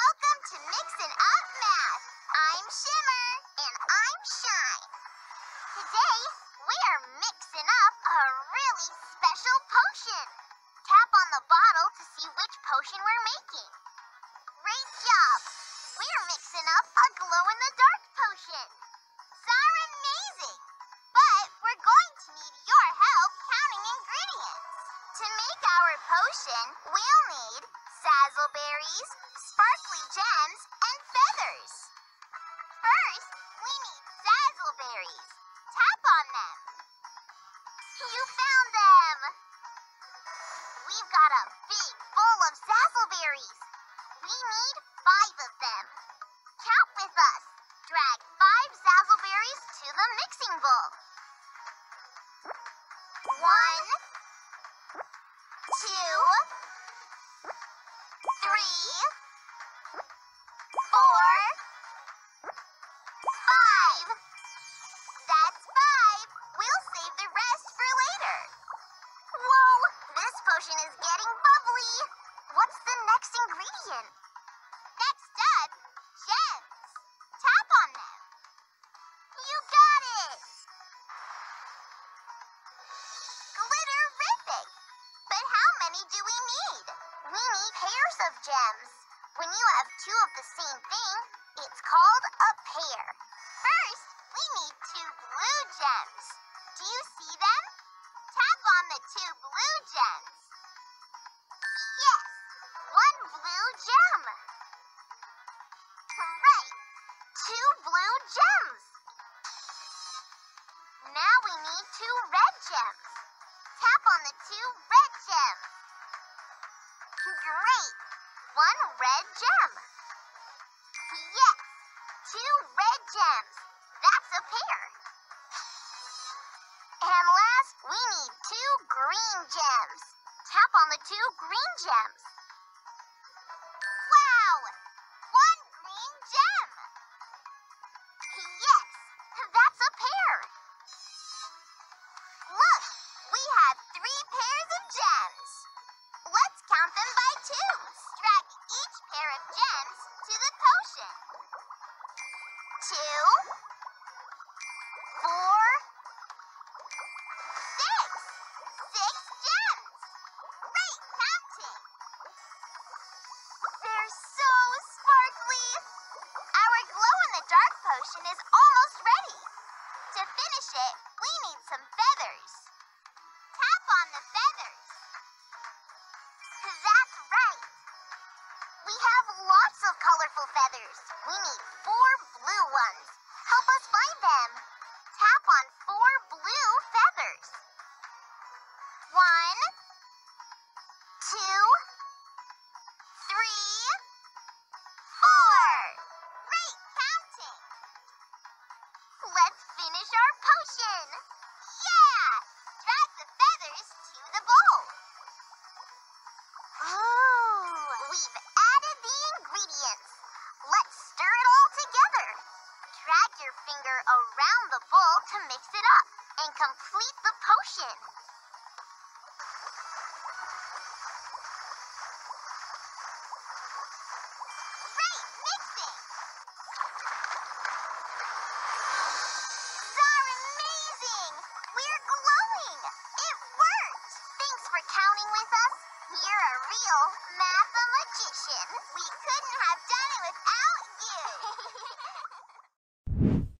Welcome to Mixin' Up Math. I'm Shimmer. And I'm Shine. Today, we are mixing up a really special potion. Tap on the bottle to see which potion we're making. Great job! We are mixing up a glow-in-the-dark potion. Sour amazing! But we're going to need your help counting ingredients. To make our potion, we'll need sazzleberries, sparkly gems, and feathers. First, we need sazzleberries. Tap on them. You found them! We've got a big bowl of sazzleberries. Next? Next up, gems. Tap on them. You got it. Glitterific. But how many do we need? We need pairs of gems. When you have two of the same thing, it's called a pair. First, we need two blue gems. Do you see them? Tap on the two blue gems. Blue gems. Now we need two red gems. Tap on the two red gems. Great, one red gem. Yes, two red gems. That's a pair. And last, we need two green gems. Tap on the two green gems. Finish it, we need some feathers. Tap on the feathers. That's right. We have lots of colorful feathers. We need four blue ones. Help us find them. Tap on a real mathematician. We couldn't have done it without you.